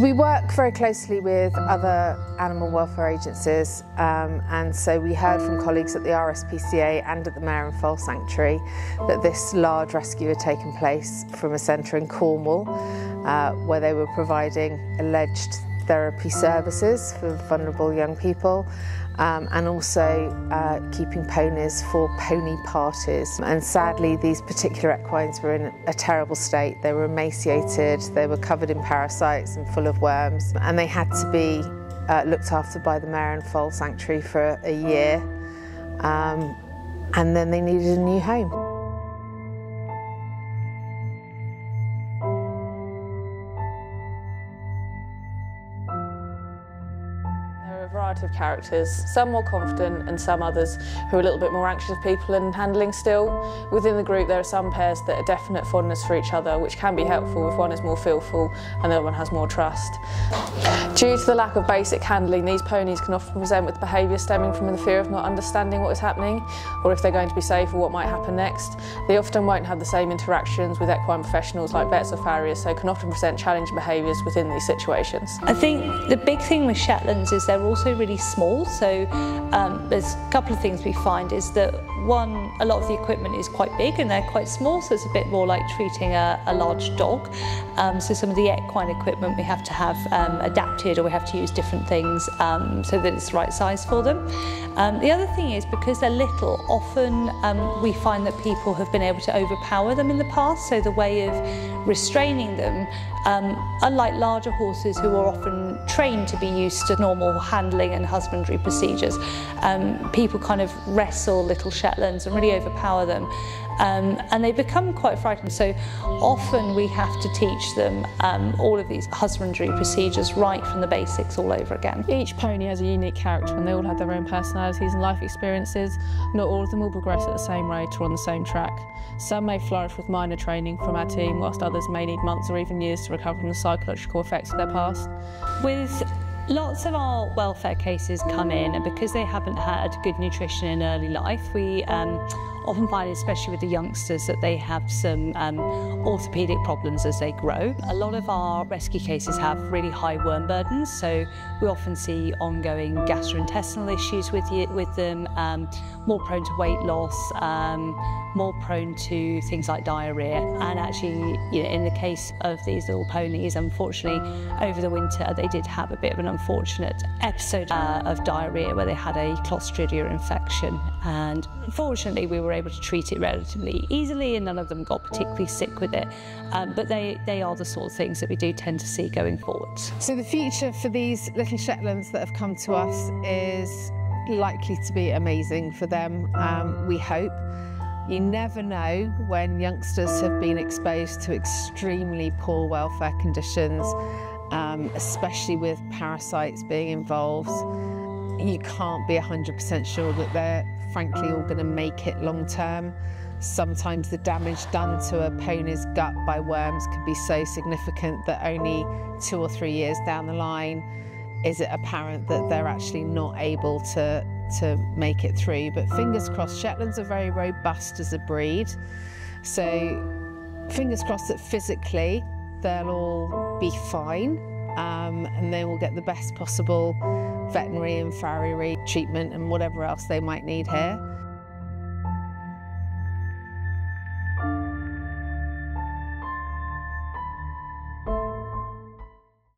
We work very closely with other animal welfare agencies um, and so we heard from colleagues at the RSPCA and at the Mare and Foal Sanctuary that this large rescue had taken place from a centre in Cornwall uh, where they were providing alleged therapy services for vulnerable young people um, and also uh, keeping ponies for pony parties. And sadly, these particular equines were in a terrible state. They were emaciated, they were covered in parasites and full of worms, and they had to be uh, looked after by the Mare and Foal Sanctuary for a year. Um, and then they needed a new home. Variety of characters, some more confident and some others who are a little bit more anxious of people and handling still. Within the group there are some pairs that are definite fondness for each other which can be helpful if one is more fearful and the other one has more trust. Due to the lack of basic handling these ponies can often present with behaviour stemming from the fear of not understanding what is happening or if they're going to be safe or what might happen next. They often won't have the same interactions with equine professionals like vets or farriers so can often present challenging behaviours within these situations. I think the big thing with Shetlands is they're also really small. So um, there's a couple of things we find is that one, a lot of the equipment is quite big and they're quite small, so it's a bit more like treating a, a large dog. Um, so some of the equine equipment we have to have um, adapted or we have to use different things um, so that it's the right size for them. Um, the other thing is because they're little, often um, we find that people have been able to overpower them in the past. So the way of restraining them, um, unlike larger horses who are often trained to be used to normal handling and husbandry procedures, um, people kind of wrestle little Shetlands and really overpower them. um, and they become quite frightened. So often we have to teach them um, all of these husbandry procedures right from the basics all over again. Each pony has a unique character and they all have their own personalities and life experiences. Not all of them will progress at the same rate or on the same track. Some may flourish with minor training from our team, whilst others may need months or even years to recover from the psychological effects of their past. With Lots of our welfare cases come in and because they haven't had good nutrition in early life, we um, often find, especially with the youngsters, that they have some um, orthopedic problems as they grow. A lot of our rescue cases have really high worm burdens, so we often see ongoing gastrointestinal issues with, with them, um, more prone to weight loss, um, more prone to things like diarrhea. And actually, you know, in the case of these little ponies, unfortunately, over the winter, they did have a bit of an unfortunate episode uh, of diarrhea where they had a Clostridia infection. And fortunately, we were able to treat it relatively easily and none of them got particularly sick with it. Um, but they, they are the sort of things that we do tend to see going forward. So the future for these little Shetlands that have come to us is likely to be amazing for them, um, we hope. You never know when youngsters have been exposed to extremely poor welfare conditions, um, especially with parasites being involved. You can't be 100% sure that they're frankly all going to make it long term. Sometimes the damage done to a pony's gut by worms can be so significant that only two or three years down the line is it apparent that they're actually not able to, to make it through. But fingers crossed, Shetlands are very robust as a breed. So fingers crossed that physically they'll all be fine um, and they will get the best possible veterinary and farriery treatment and whatever else they might need here.